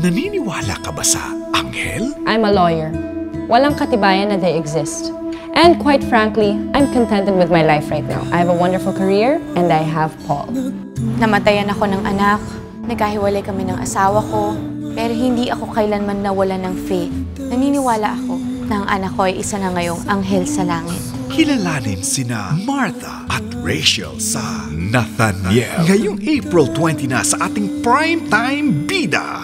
Naniniwala ka ba sa anghel? I'm a lawyer. Walang katibayan na they exist. And quite frankly, I'm contented with my life right now. I have a wonderful career and I have Paul. Namatayan ako ng anak, nagkahiwalay kami ng asawa ko, pero hindi ako kailanman nawala ng faith. Naniniwala ako na ang anak ko ay isa na ngayong anghel sa langit. Kilalanin sina Martha at Rachel sa Nathaniel. Ngayong April 20 na sa ating primetime bida.